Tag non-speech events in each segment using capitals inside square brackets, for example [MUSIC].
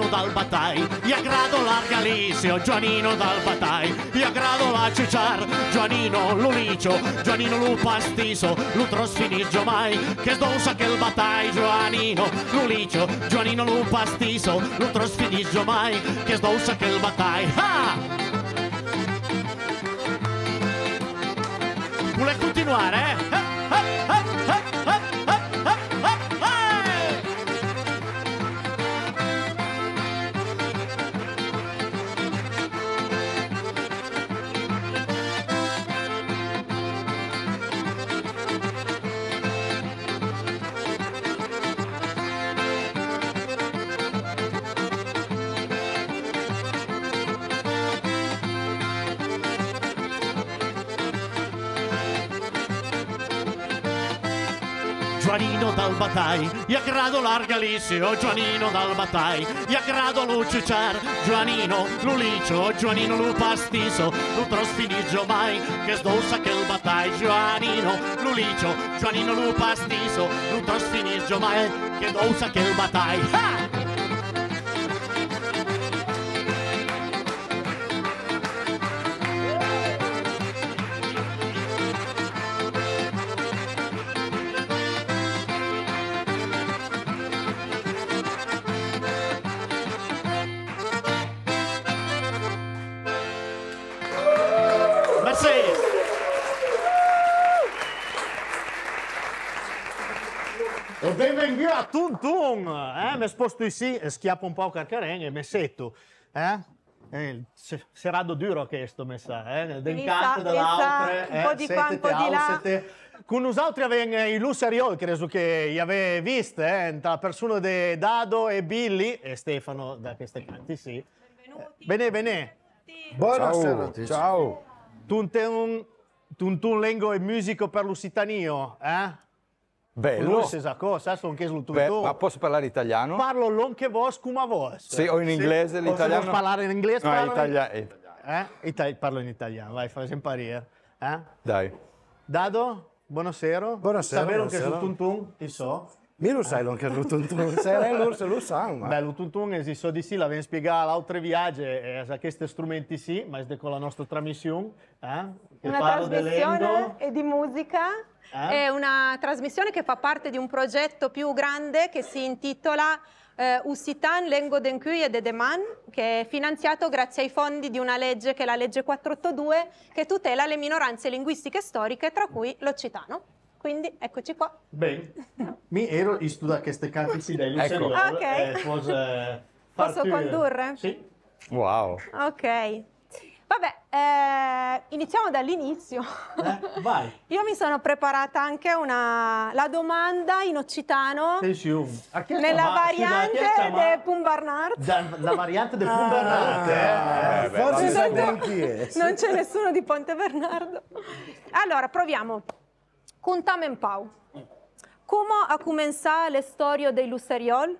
Giovannino dal Batai, gli aggrado l'Argalisio, Giovannino dal Batai, gli aggrado la Cicar, Giovannino l'Ulicio, Giovannino l'Upastiso, l'Utrosfiniggio mai, che sdonsa che il Batai, Giovannino l'Ulicio, Giovannino l'Upastiso, l'Utrosfiniggio mai, che sdonsa che il Batai. Ah! Giovanino dal Batai, gli aggrado l'argalisio, Giovanino dal Batai, gli aggrado lu ciuciar, Giovanino l'ulicio, Giovanino lu pastiso, lu mai, che sdousa che il Batai, Giovanino l'ulicio, Giovanino lu pastiso, lu mai, che dousa che il Batai. Ah! Mi sposto ici e schiappo un po' carcaren e mi setto. Eh? Eh, se- serado duro questo, mi sa, eh? Mi canto dell'altre, un po' di qua, un po' di là. Con nosaltres avevamo il Lussariol, credo che gli avete visto, eh? Tra persone di Dado e Billy, e Stefano da queste canti, sì. Benvenuti. Bene, bene. Buonasera a tutti. Ciao. Tun Tun, tun, tun lengo e musico per Lusitanio, eh? Bello. Conosci questa cosa? Sono che sul Beh, tutto. ma posso parlare italiano? Parlo l'onche vos come vos. Sì, o in inglese, l'italiano? Posso parlare in inglese? No, parlo in- italia- italiano. Eh? Ita- parlo in italiano, vai, fai imparare. Eh? Dai. Dado, buonasera. Buonasera, Sapere che buonasera. sul tuntun, ti so. Mi lo sai, non che lo tuntun. Se se lo sanno. Beh, il tuntun è so di sì, l'abbiamo spiegato l'altro viaggio, e a questi strumenti sì, ma è con la nostra trasmissione. Eh? Una trasmissione e di musica. Eh? È una trasmissione che fa parte di un progetto più grande che si intitola eh, Usitan Lengo d'Encuy e de Deman, che è finanziato grazie ai fondi di una legge che è la legge 482, che tutela le minoranze linguistiche storiche, tra cui l'occitano. Quindi eccoci qua. Bene, [LAUGHS] mi ero in studio a queste cantici degli Ecco. Seriol, Ok. e posso, eh, Posso farti- condurre? Sì. Wow. Ok. Vabbè, eh, iniziamo dall'inizio. Eh, vai. [LAUGHS] Io mi sono preparata anche una, la domanda in occitano nella variante scusa, a che chiama- de Pumbarnard. Da- la variante del Ah, Pumbernate. eh, beh, forse vabbè. sai ben chi è. Non c'è nessuno di Ponte Bernardo. Allora, proviamo. Contamen Pau. Come ha cominciato la storia dei Lusseriol?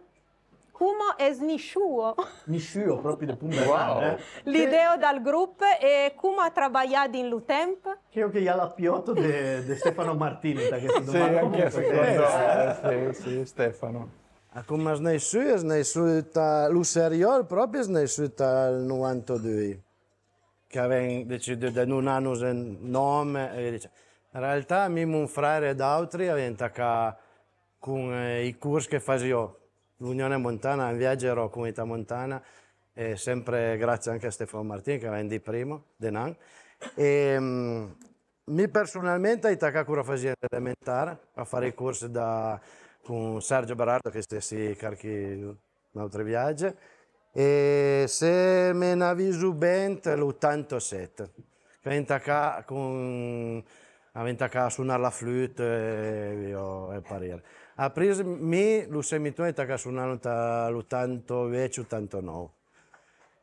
Kumo es Nishuo. Nishuo, proprio del punto wow. eh? L'idea dal gruppo è Kumo ha lavorato in Lutemp. Credo che sia la di Stefano Martini, che si domanda Sì, anche a secondo, eh, sì, sì, Stefano. Ah, Acum aș nășui, aș nășui ta Luseriol, proprio aș nășui ta 92. Care deci deciso di non anno în nome. In realtà, mimo un frare d'autri, aventa ca con eh, i corsi che facevo. L'Unione Montana, in viaggio ero a Comunità Montana, e sempre grazie anche a Stefano Martini che aveva di primo, Denan. E, mm, mi personalmente con la fase elementare a fare i corsi da, con Sergio Berardo che stessi carichi in altri viaggi. E se me ne avviso bene, l'87. Che attaccato con a suonare la flute e, io, e parere. A preso me, lo semitone attaccato a suonare l'88-89.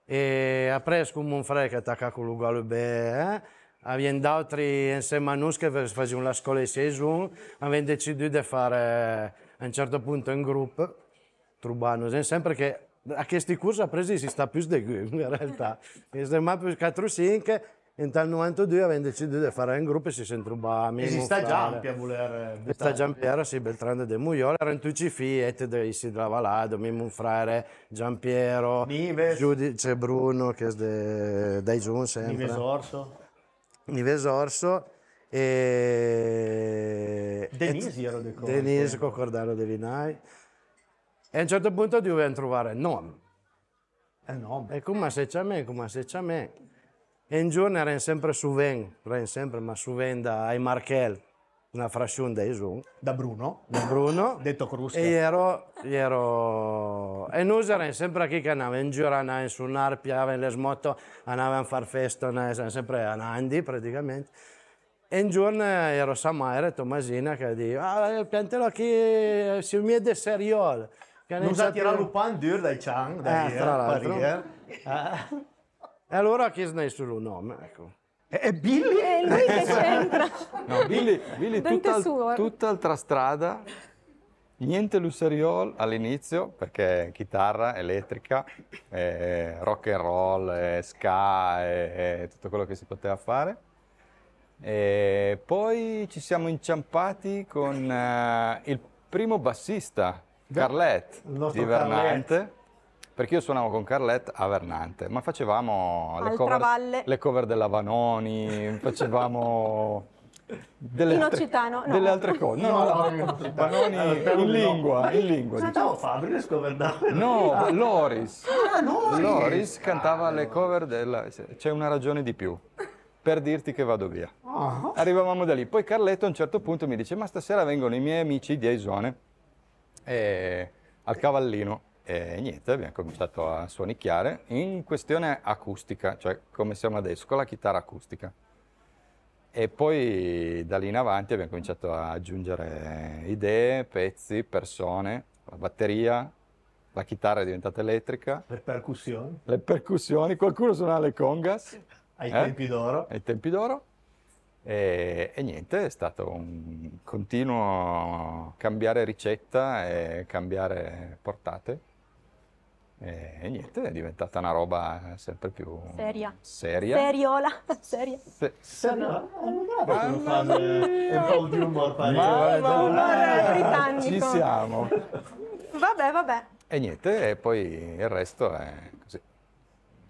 E ha preso come un fratello che attacca con l'ugalo bene, eh? avendo altri insieme a noi che facevano la scuola di saison, avevano deciso di fare a un certo punto in gruppo, trubando, sempre che a questi corsi a presi si sta più di [LAUGHS] in realtà. Mi sembra più 4 5 in tal 92 abbiamo deciso di fare un gruppo e si sono trovati. Esiste già a voler E sta Giampiero, sì, Beltrano de Muiola, erano tutti i figli di si trova là, mio frère Giampiero, Nives. Giudice Bruno, che è de- dai Giun sempre. Nives Orso. Nives Orso e... Denisi e- ero del corpo. Denise Cocordano de Vinai. E a un certo punto dobbiamo trovare il nome. Eh no, E come se c'è me, come se c'è me. E un giorno erano sempre su Ven, erano sempre, ma su Ven da ai Marchel, una frazione dei Giun, da Bruno, da Bruno. detto Crusca. E ero, ero... E noi eravamo sempre qui che andavamo in giro, andavamo su un'arpia, avevamo le smoto, andavamo a far festa, andavamo sempre a Nandi praticamente. E un giorno ero Samaire, Tomasina, che diceva, ah, piantelo qui, si mi de seriol. Che hanno Non sa tirare Lupin dur dai Chang, dai, Eh, tra l'altro. Eh. E allora chi ne sul nome, ecco. E Billy? E lui che [LAUGHS] c'entra? No, Billy, Billy tutta, suo. tutt'altra strada, niente Lusseriol all'inizio, perché chitarra elettrica, eh, rock and roll, eh, ska e, e tutto quello che si poteva fare. E poi ci siamo inciampati con eh, il primo bassista, Carlet, il nostro di Vernante. Perché io suonavo con Carlet a Vernante, ma facevamo le cover, le cover della Vanoni, facevamo [LAUGHS] delle altre, no. delle altre cose. No, no, no, Vanoni in lingua, in lingua. diciamo. Ciao Fabri, scoverdare. No, Loris. Ah, Loris. Loris cantava le cover della... C'è una ragione di più, per dirti che vado via. Ah. Arrivavamo da lì. Poi Carletto a un certo punto mi dice, ma stasera vengono i miei amici di Aisone eh, al Cavallino. E niente, abbiamo cominciato a suonicchiare in questione acustica, cioè come siamo adesso, con la chitarra acustica. E poi da lì in avanti abbiamo cominciato a aggiungere idee, pezzi, persone, la batteria, la chitarra è diventata elettrica, Per percussioni, le percussioni, qualcuno suonava le congas ai Eh? tempi d'oro. ai tempi d'oro e, e niente, è stato un continuo cambiare ricetta e cambiare portate. E, niente, è diventata una roba sempre più Seria. seria. Seriola, seria. Se- Serio? È un po' di humor Ma- ma- britannico. Ci siamo. Vabbè, vabbè. E niente, e poi il resto è così,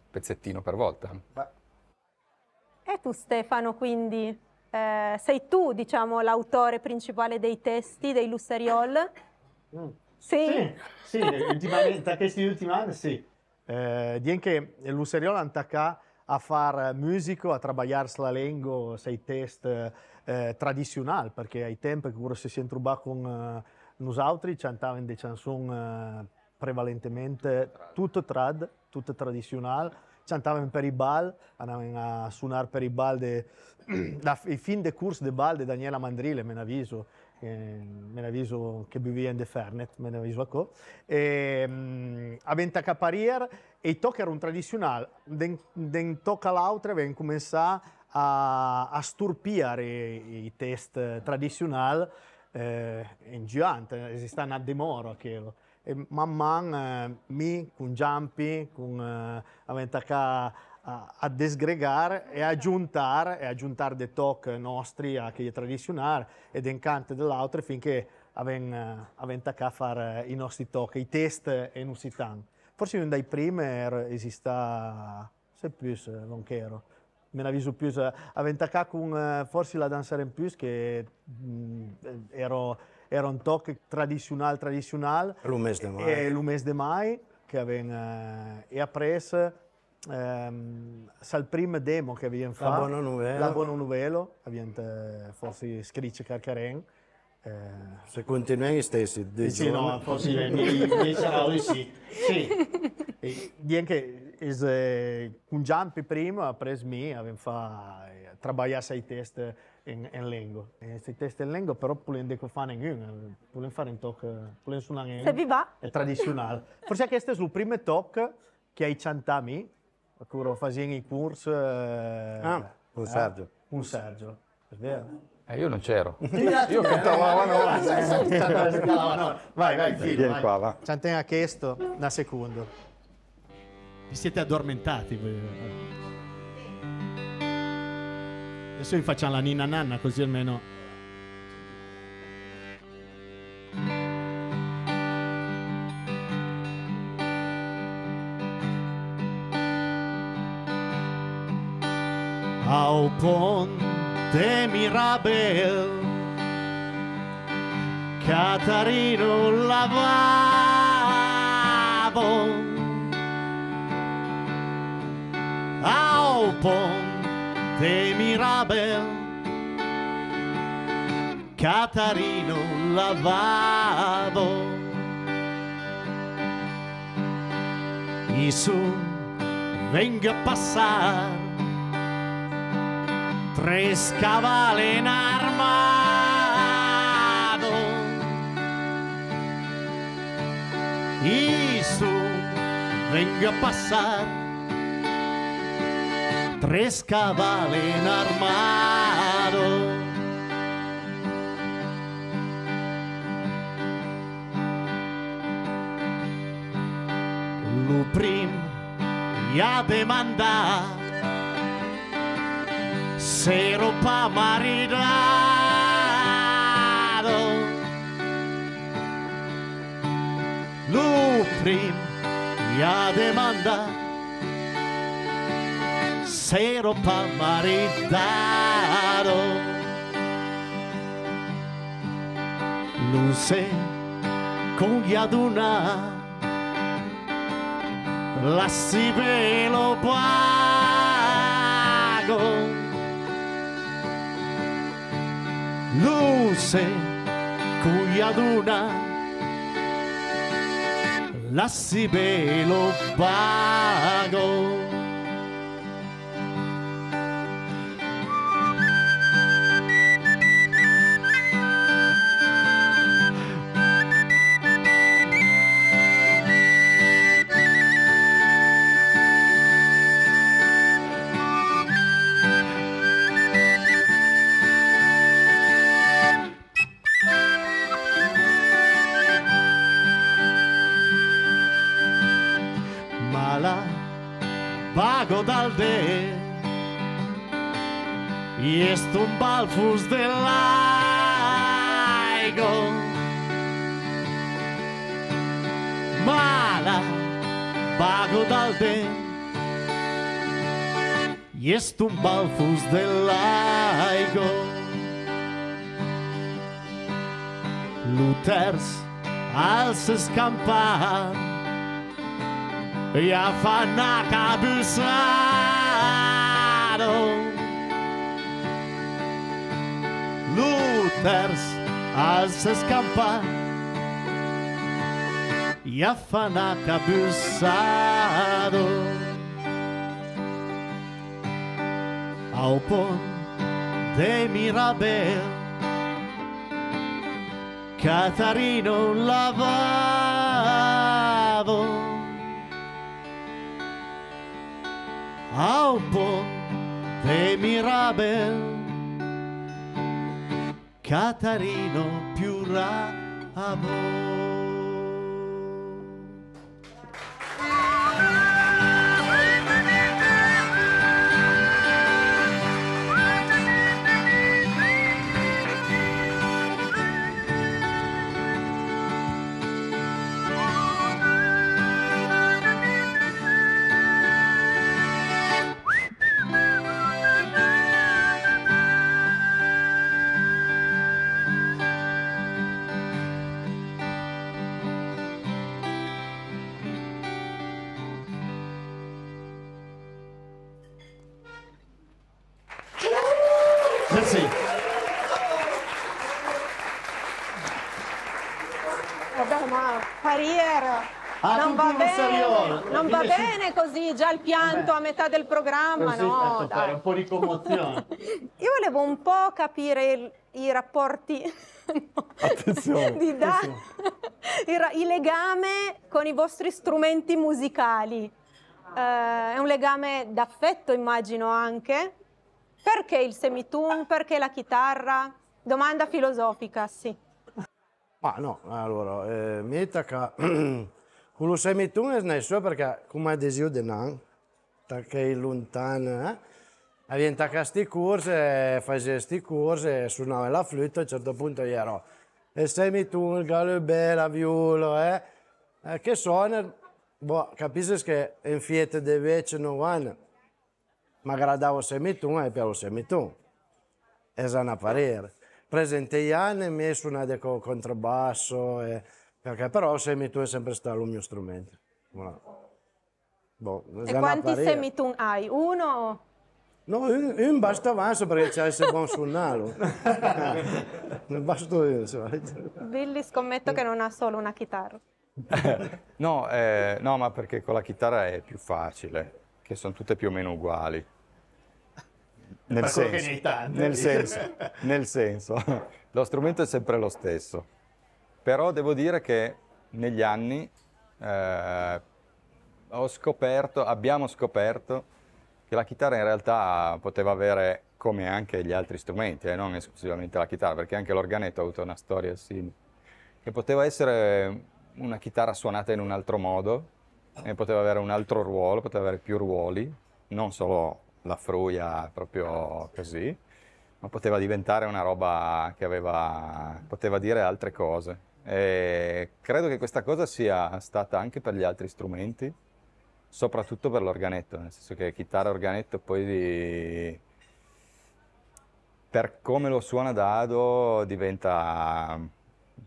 pezzettino per volta. E tu Stefano, quindi eh, sei tu, diciamo, l'autore principale dei testi dei Lusseriol? Sì. Sì, sì, ultimamente, [LAUGHS] questi ultimi anni sì. Eh, dien che l'Usseriolo antacca a far musico, a lavorare la lingua, sei test eh, tradizionali, perché ai tempi che si si intruba con eh, noi altri cantavano delle canzoni eh, prevalentemente tutto trad, tutto tradizionale, cantavano per i bal, andavano a suonare per i bal, [CLEARS THROAT] i fin de corso de bal di Daniela Mandrile, me ne avviso, eh, me ne avviso che vivia in De Fernet, me ne avviso a co. E, um, a venta caparier e i tocchi erano tradizionali, den, den tocca l'altra ven cominciare a, a sturpiare i, i test tradizionali eh, in gigante, esiste una demora quello. E man man eh, mi con Giampi, con eh, aventa a, a desgregare e aggiuntare e aggiuntare dei toc nostri a che tradizionali ed incante dell'altro finché aven, aventa a fare i nostri toc, i test in usitan. Forse uno dei primi era, esista, se più non che ero, me ne avviso più, aventa con eh, forse la danzare in più che mh, ero, era un toc tradizionale tradizionale L'Umes de Mai. e l'Umes de Mai che aveva eh, e ha preso ehm, sal primo demo che abbiamo La fatto Buona Novelo. la buona novelo abbiamo eh, forse scritto Carcaren eh, Se continuiamo gli stessi, dei sì, no, forse mi sarà sì. Sì. E anche eh, con Giampi prima ha preso me, aveva fatto eh, lavorare sei test in, in lingua. E sei test in lingua però volendo che fare in volendo fare un talk, volendo suonare in Se vi va. è tradizionale. Forse questo è il primo talk che hai cantato me, quando facevo i corsi. Eh, Ah, con Sergio. Con Sergio, è vero. Eh, io non c'ero. Io cantavo a Vanoni. Vai, vai, Gino, Vieni vai. qua, va. Ci chiesto, una secondo. Vi siete addormentati. voi. Adesso vi facciamo la ninna nanna così almeno... Ponte Mirabel. Catarino lavavo. Ao ponte Mirabel. Catarino lavavo. Su venga passar tres cabalen armados y su venga a pasar. Tres cabalen armados Luprim ya demanda cero pa' marinado. Luprim ya demanda, cero pa' marinado. Luce con yaduna, la si ve lo pago. luce cuya luna la si vago. fus de laigo Mala vago del vent. I és tombar el fus de l'aigua. L'uters als escampar ja fa anar Luthers als scampa Ja fanaka busado Ao pon de Mirabel Catarino lavavo ao ponte Mirabel Catarino più bravo Merci. Vabbè, ma Parier Ah, non va bene, non va Invece- bene così, già il pianto a metà del programma, Così, no, dai. un po' di commozione. [LAUGHS] Io volevo un po' capire il- i rapporti [LAUGHS] no, Attenzione, di Da- attenzione. [LAUGHS] il, il legame con i vostri strumenti musicali. Eh, è un legame d'affetto, immagino anche. Perché il semitune? Perché la chitarra? Domanda filosofica, sì. Ma no, allora, eh, mi tocca... [CLEARS THROAT] Con lo semitone non so perché come adesivo di nan, perché è lontano, eh? Avvienta a questi corsi, faceva questi corsi, suonava la flutta, a un certo punto gli ero il semitun, il galubè, la viola, eh, eh, che suona, boh, capisci che in fiette di vece non vanno, ma gradavo il semitun e più il semitun, e sana parere. Presente gli anni mi suonate con contrabbasso, e, perché però il semitun è sempre stato il mio strumento. Voilà. Boh, E quanti semitun hai? Uno? No, un, un basta avanzo perché c'è il buon suonalo. [LAUGHS] ne basta uno. Billy scommetto che non ha solo una chitarra. [LAUGHS] No, eh, no, ma perché con la chitarra è più facile, che sono tutte più o meno uguali. Nel senso, tante. [LAUGHS] nel senso, nel [LAUGHS] senso, lo strumento è sempre lo stesso. Però devo dire che negli anni eh, ho scoperto, abbiamo scoperto che la chitarra in realtà poteva avere, come anche gli altri strumenti, e non esclusivamente la chitarra, perché anche l'organetto ha avuto una storia simile, che poteva essere una chitarra suonata in un altro modo, e poteva avere un altro ruolo, poteva avere più ruoli, non solo la fruia proprio così, ma poteva diventare una roba che aveva, poteva dire altre cose. E credo che questa cosa sia stata anche per gli altri strumenti, soprattutto per l'organetto, nel senso che chitarra e organetto poi di- per come lo suona Dado diventa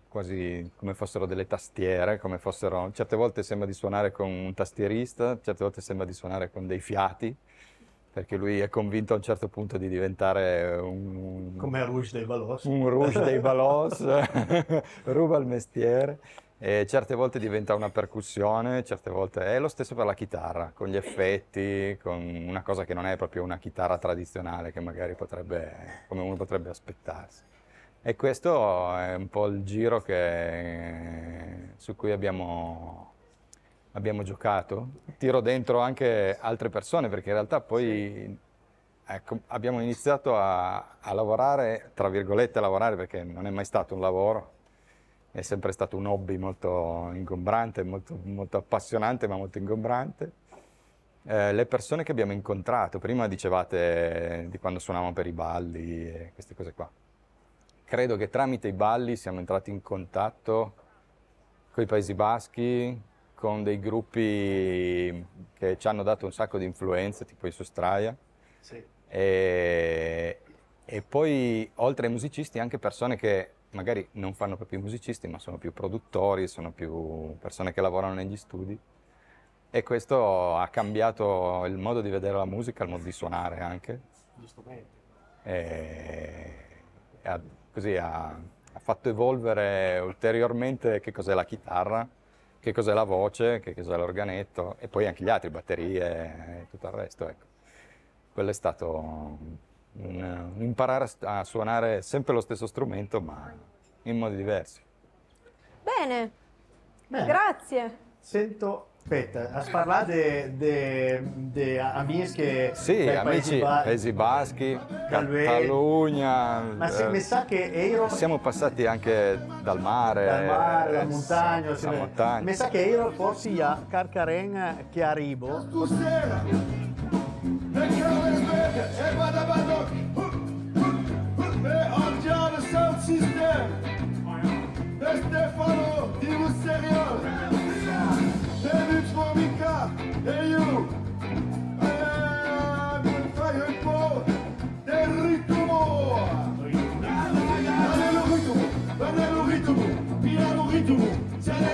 quasi come fossero delle tastiere, come fossero, certe volte sembra di suonare con un tastierista, certe volte sembra di suonare con dei fiati, perché lui è convinto a un certo punto di diventare un, Come Rouge dei Balos. un rouge dei balos, [LAUGHS] ruba il mestiere. E certe volte diventa una percussione, certe volte è lo stesso per la chitarra, con gli effetti, con una cosa che non è proprio una chitarra tradizionale che magari potrebbe, come uno potrebbe aspettarsi. E questo è un po' il giro che- su cui abbiamo, abbiamo giocato. Tiro dentro anche altre persone perché in realtà poi ecco, abbiamo iniziato a, a lavorare, tra virgolette a lavorare perché non è mai stato un lavoro, è sempre stato un hobby molto ingombrante, molto, molto appassionante ma molto ingombrante. Eh, le persone che abbiamo incontrato, prima dicevate di quando suonavamo per i balli e queste cose qua. Credo che tramite i balli siamo entrati in contatto con i Paesi Baschi, con dei gruppi che ci hanno dato un sacco di influenze, tipo i Sostraia. Sì. E, e poi, oltre ai musicisti, anche persone che magari non fanno proprio i musicisti, ma sono più produttori, sono più persone che lavorano negli studi. E questo ha cambiato il modo di vedere la musica, il modo di suonare anche. Gli strumenti. E, e ha, così ha, ha fatto evolvere ulteriormente che cos'è la chitarra, che cos'è la voce, che cos'è l'organetto e poi anche gli altri, batterie e tutto il resto. Ecco. Quello è stato un, un imparare a suonare sempre lo stesso strumento ma in modi diversi. Bene, Bene. grazie. Sento, aspetta, a parlare di amici che... Sì, amici, Ba- Paesi Baschi. Catalogna. Ma se, eh, mi sa che ero... siamo passati anche dal mare. dal mare, dalla eh, montagna, dalla montagna. Mi sa che ero forse a Carcaren che arrivo. Cusera, do.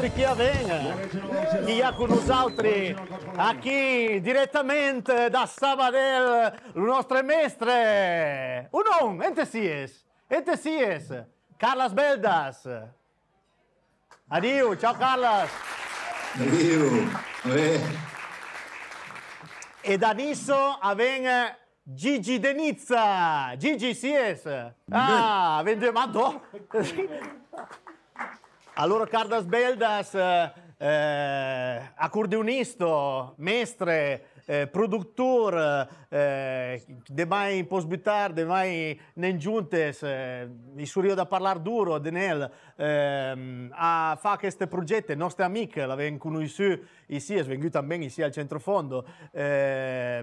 Nosaltres chi avviene? Chi ha con nosaltres qui direttamente da Sabadell, il nostro mestre. Uno, ente sies, ente sies, Carlas Beldas. Addio, ciao Carlas. Addio. Vabbè. E da Nisso avviene Gigi Denizza. Gigi sies. Ah, vende ma do. [LAUGHS] Allora Cardas Beldas, eh, eh, accordeonisto, mestre, eh, produttore, eh, de mai possibilitar, de mai nen giuntes, eh, mi surio da parlare duro, de nel, eh, a fa questi progetti, nostre amiche, l'avevano conosciuto ici, è venuto anche ici al centrofondo, eh,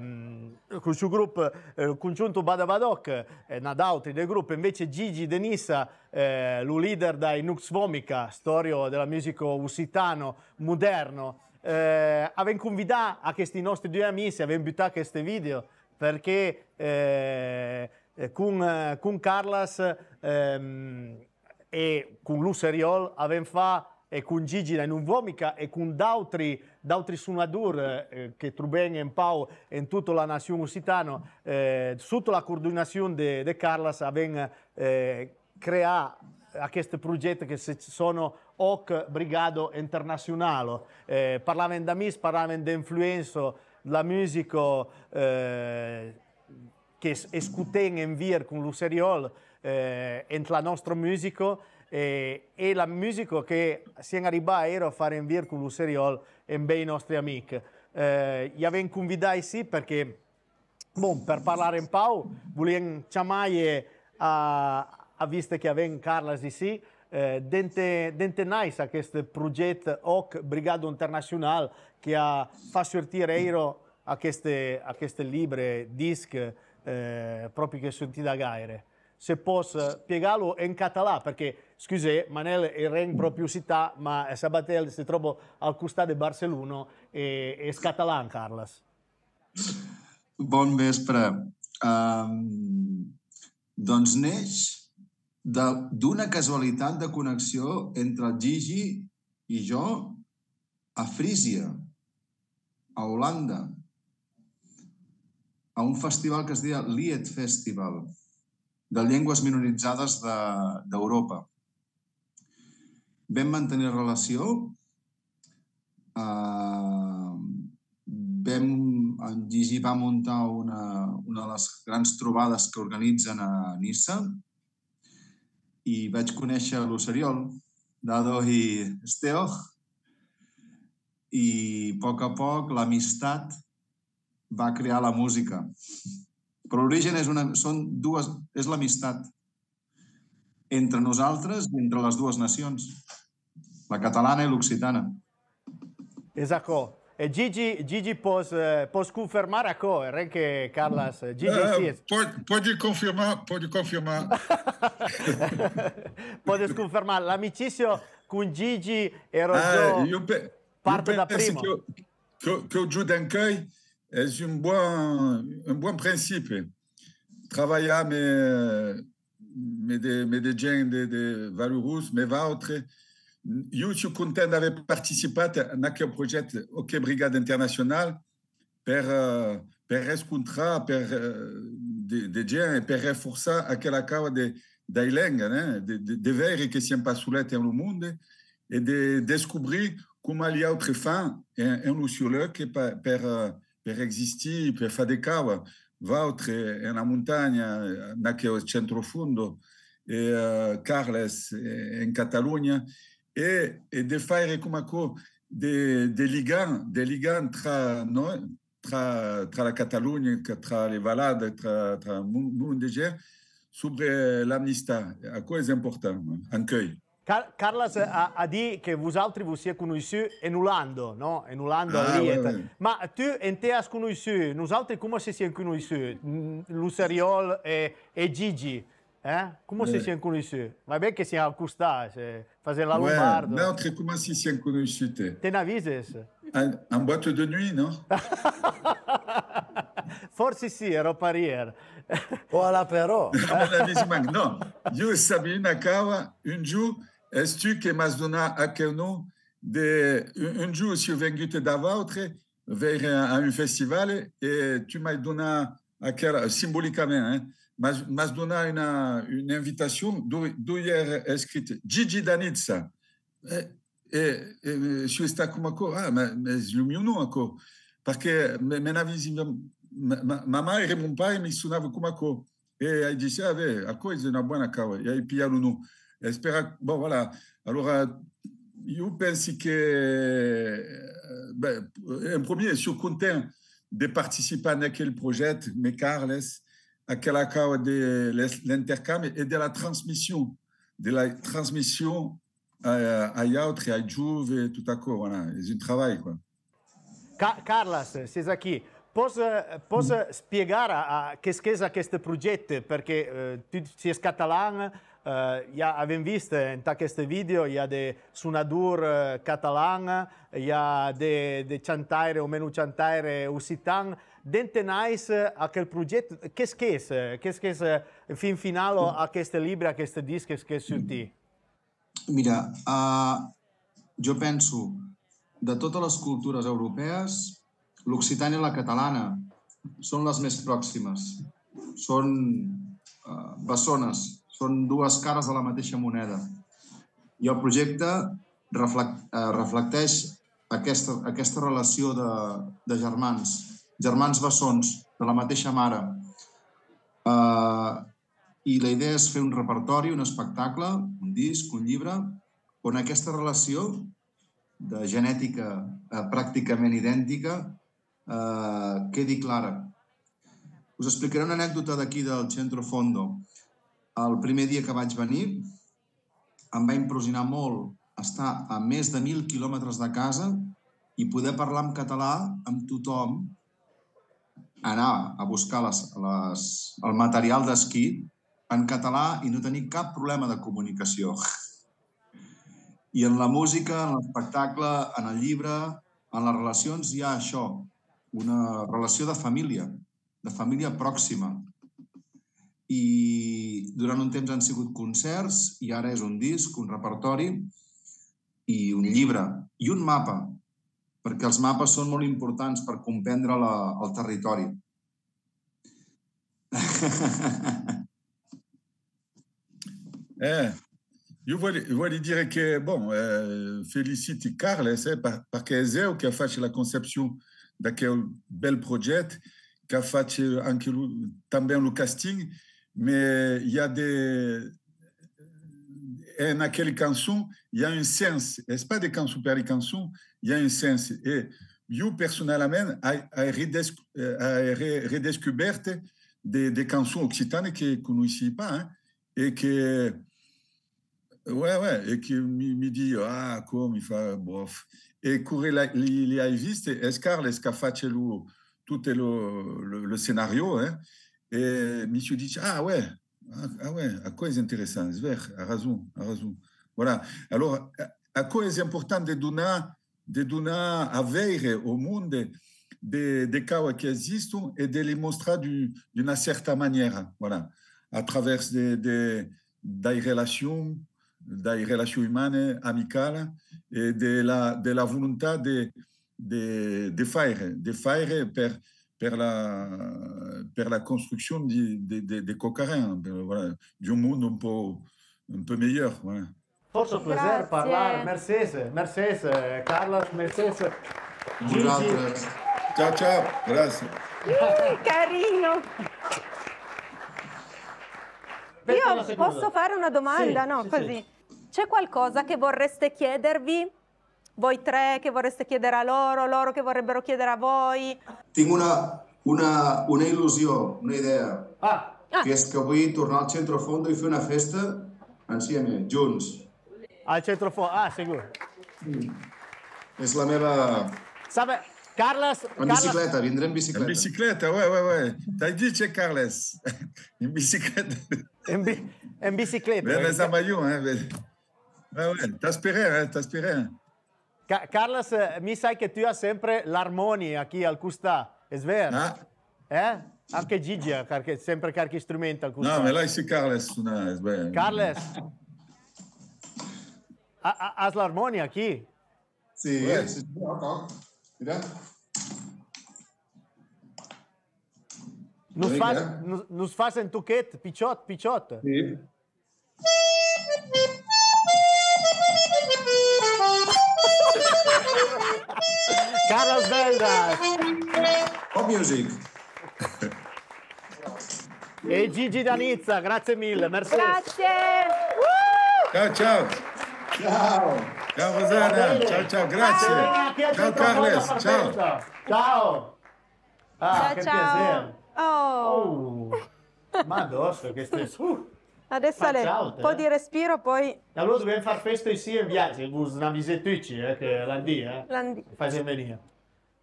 con il suo gruppo, eh, il congiunto Bada Badoc, eh, Nadautri del gruppo, invece Gigi Denissa, eh, lo leader dai Nux Vomica, storia della musica usitano, moderno, eh, avevamo convidato a questi nostri due amici, avevamo buttato questi video perché eh, eh, con, eh, con Carlas ehm, e con Lu Seriol avevamo fatto e con Gigi in un vomica e con d'autri, d'autri suonatori eh, che trubene in Pau in tutta la nazione occitana, eh, sotto la coordinazione di Carlas abbiamo eh, creato a questo progetto che sono OC Brigado Internazionale. Eh, parlavano da MIS, parlavano di influenza, la musica eh, che es- escuten in vir con l'Useriol eh, la nostra musica eh, e la musica che siamo arrivati a fare in vir con l'Useriol e bei nostri amici. Eh, gli avevo convidato sì perché Bon, per parlare in Pau, volevo chiamare a, a che aveva Carla sì, eh, dente, dente nice a questo progetto OC Brigado Internazionale che ha fatto sortire euro a queste, a libre disc eh, proprio che sentì da Gaire. Se posso spiegarlo in català, perché, scusi, Manel è in proprio città, ma Sabatel si trova al costado di Barcellona e è catalan, Carles. Bon vespre. Um, doncs neix d'una casualitat de connexió entre el Gigi i jo a Frísia, a Holanda, a un festival que es deia Lied Festival, de llengües minoritzades de- d'Europa. Vam mantenir relació, eh, vam, en Gigi va muntar una, una de les grans trobades que organitzen a Nissa i vaig conèixer l'Osseriol, Dado i Esteo, i a poc a poc l'amistat va crear la música. Però l'origen és, una, són dues, és l'amistat entre nosaltres i entre les dues nacions, la catalana i l'occitana. Esatto. E Gigi, Gigi pos, eh, pos confermare a co, é che Carlas, Gigi Ah, sì, pode, pode confirmar, pode confirmar. [LAUGHS] pode confermare l'amicizio con Gigi era Ah, già eu, pe- parte eu da penso prima. que, o- que, o- que o Jude Ancueil é um bom, um bom princípio. Trabalhar mais, mais de, mais de gente de, de valorosos, mais valtres. Eu estou contente d'aver participat naquele projeto OK Brigada Internacional per, eh, per escontrar per, eh, de, de gente e per reforçar aquela causa de, da lenga, né? de, de, de ver que siamo passoleti no mundo e de descobrir come gli altri fanno in un solo che per, per, eh, per existir, per fare de cava, Valtre è una montagna, nel centrofondo, e uh, Carles è in Catalogna, e, e di fare come dei de ligami, de ligami tra noi, tra, tra la Catalogna, tra le Valade, tra, tra il mondo sobre l'amnistia. A cosa è importante, anche. Car- Carlas ha, ha dit che vosaltres vous siete conosciuti in Ulando, no? In Ulando, Ah, a Liet. ouais, ouais. Ma tu in te has conosciuti, nosaltres come si siamo conosciuti? Mm, Luceriol e, e Gigi, eh? Come si Ouais. siamo conosciuti? Vabbè che siamo accostati, fare la Ouais, Lombardo. notre comment si siamo conosciuti? Te ne avvises? En, en boîte de nuit, non? [LAUGHS] Forse sì, ero parier. [LAUGHS] O all'aperò. non, io Sabina Kawa, un giorno, est tu che m'has donné à quel nom de, un, un jour, je suis venu da votre vers un, un festival et tu m'as donné à quel, symboliquement, hein, m'has m'has donné une, une invitation d'où d'où il est écrit Gigi Danitsa. Et, et, et je suis resté comme quoi, ah, mais, mais le mio nom encore. Parce que me, me n'avais ma, ma, ma mãe e mon pai mi suonavano come co e hai disse ah, beh, a cosa è una buona cava e hai pigliato no e spera bon voilà. Allora io penso che eh, beh, in premier sono contento di partecipare a quel progetto me Carles a quella cava dell'intercambio e della trasmissione della trasmissione a- agli altri ai giovani e tutto a voilà è un lavoro quoi Ca- Carlas, sei qui. Posso, posso spiegare a, a che schesa questo progetto? Perché eh, tu sei catalan, eh, ja, abbiamo visto in questo video, il y a des suonadur eh, catalan, il y a des de cantaire o meno cantaire occitan. Dente nice a quel progetto, che schesa, che schesa fin finale a questo libro, a questo disco che te? Mira, uh, jo penso, de totes les cultures europees, l'occitana i la catalana són les més pròximes. Són uh, bessones, són dues cares de la mateixa moneda. I el projecte reflect, uh, reflecteix aquesta, aquesta relació de, de germans, germans bessons, de la mateixa mare. Uh, I la idea és fer un repertori, un espectacle, un disc, un llibre, on aquesta relació de genètica eh, pràcticament idèntica eh, quedi clara. Us explicaré una anècdota d'aquí del Centro Fondo. El primer dia que vaig venir em va impressionar molt estar a més de mil quilòmetres de casa i poder parlar en català amb tothom, anar a buscar les, les, el material d'esquí en català i no tenir cap problema de comunicació. I en la música, en l'espectacle, en el llibre, en les relacions hi ha això, una relació de família, de família pròxima. i durant un temps han sigut concerts i ara és un disc, un repertori i un llibre i un mapa, perquè els mapes són molt importants per comprendre la, el territori. É, eu vou, eu vou lhe dire que, bom, é, felicite Carles, é, porque é eu que faz a concepção daquele bel projeto, que faz lui, também o casting, mas il y a des... Et naquele canção, il y a un sens. É pas des cançons per les cançons, il y a un sens. Et eu, personnellement, a, a, redes, a redescoberto des, des cançons occitanes que je ne connaissais pas, hein, et que Ouais, ouais, et qui me, me dit, ah, come, mi fa, bof. E corre la, li, li hai viste, Escarles che face lui tutto lo, lo, lo scenario, eh? e mi si dice, ah ouais, ah, ah ouais, à quoi c'est intéressant, vrai, a raison, a raison. Voilà. Alors, à quoi c'est important de donner, de donner à au monde des, des cas qui existent et de les montrer d'une certaine manière, voilà, à travers des, des, des relations, des relations humaines, amicales, et de la, de la volonté de, de, de faire, de faire per, per, la, per la construction di, de, de, de Cocarins, voilà, d'un monde un peu, un peu meilleur. Voilà. Un piacere Grazie. parlare, Mercedes, Mercedes, Carlos. Vosaltres. Ciao, ciao, grazie. Carino! Aspetta una Io posso fare una domanda, Sì, no? sì, Così. sì. C'è qualcosa che vorreste chiedervi? Voi tre che vorreste chiedere a loro, loro che vorrebbero chiedere a voi? Tinc una, una, una il·lusió, una idea, Ah, Ah. que és que vull tornar al centre fondo i fer una festa insieme, junts. al centro fuori. Ah, sicuro. És la meva... Sabe, Carlos, En Carlos, bicicleta, vindré en In bicicleta. bicicletta, ouais, ouais, ouais. T'as dit, c'è Carles. [LAUGHS] In bicicletta. in, bi- in bicicletta. Viens les Amaillons, hein. Ouais, ouais, t'aspirais, hein, t'aspirais. Ca- Carlos, eh, mi sai che tu hai sempre l'armonia qui al custà, è vero? Ah, Eh? Anche Gigi ha sempre qualche strumento al custà. non, mais là, ici, Carles. Non, c'est bien. Carles, ha- ha- has l'armonia qui? Sí, sí, toc. Mira. Nos fas, nos, nos fas un toquet, picciot, picciot. [LAUGHS] Carlos Beldas Pop music. [LAUGHS] e Gigi Danizza, grazie mille, Mercedes. Grazie! Ciao, ciao. Ciao. Ciao, Rosanna. Ciao, ciao, grazie. Ciao, a Carles. Ciao. Ciao. Ah, ciao che ciao! piacere. Oh. Oh. Ma addosso che stai su. Adesso Ale, un po' eh. di respiro, poi Allora dobbiamo far festa insieme in viaggio, una visettucci, eh, che l'andì, eh. l'andi- Fai venire.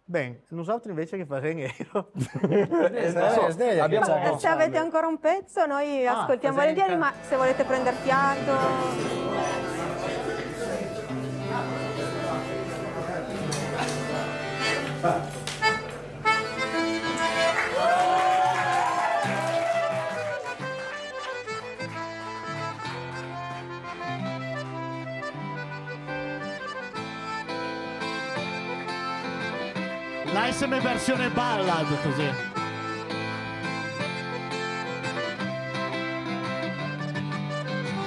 Bene, nosaltri invece che faremo [LAUGHS] io. Abbiamo- Se avete ancora un pezzo, noi Ah, ascoltiamo volentieri, ma se volete prendere fiato. L'ASM versione ballad così.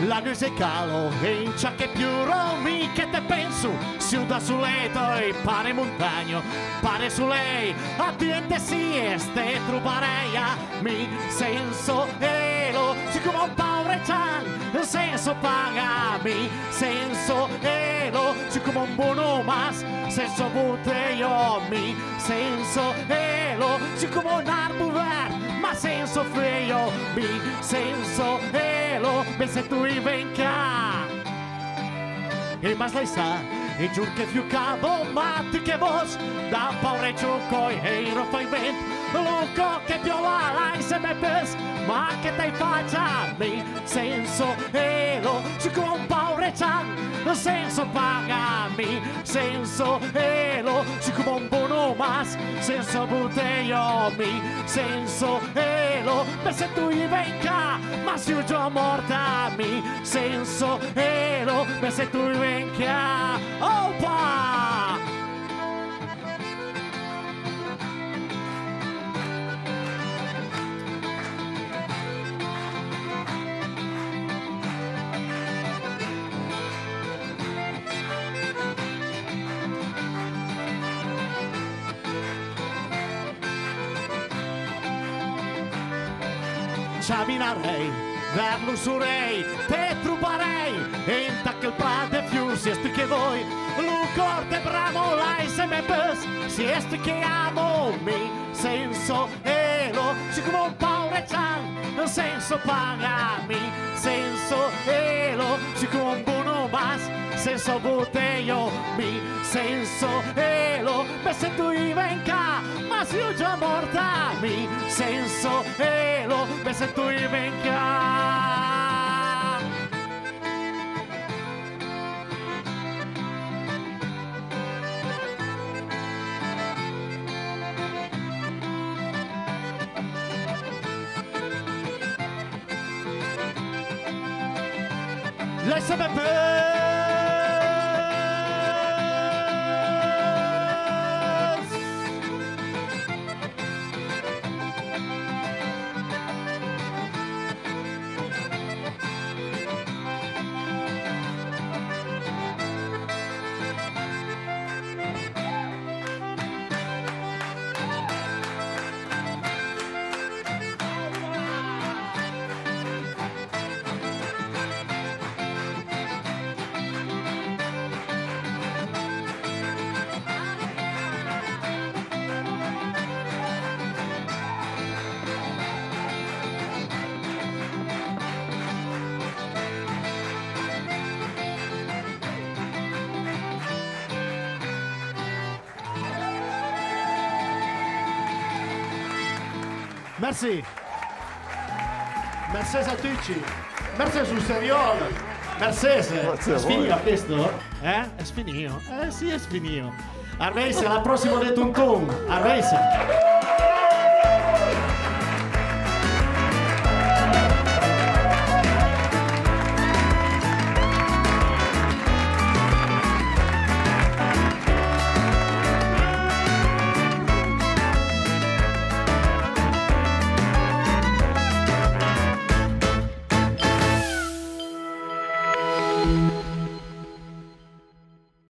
La noise calo e in ciò che più romi che te penso? Si da su letto e pare montagno pare su lei. A diente si este trubareia mi senso elo. Siccome un paure chan senso pagami senso elo. Siccome un buono mas senso buteio mi senso elo. Siccome un arbo verde ma senso feio mi senso elo ben se tu i venca e mas lei sa e giur che più cavo matti che vos da paure ciucoi e i Luco che piola lai se me pes ma che te faccia mi senso elo su con paure chan senso pagami senso elo su come un buono mas senso buteio mi senso elo ma se tu gli venca, ma se io già morta mi senso ero, ma se tu gli venca! Caminarei, ver l'usurei, te trubarei, e intac il prade più, si est che voi, lucor de bramo, lai se me bus, si est che amo mi, senso ero, si come un paure cian, senso pagami, senso ero, si come un buono mas, senso buteio mi, senso ero, me i venca, ma se io già morta mi, senso ero, me se tu Merci. Merci a tutti. Merci sul seriolo. Merci. Grazie È finito questo? Eh? È finito. Eh sì, è finito. A Reise, alla prossima de Tuntum. A Reise.